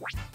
wins!